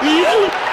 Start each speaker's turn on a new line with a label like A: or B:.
A: You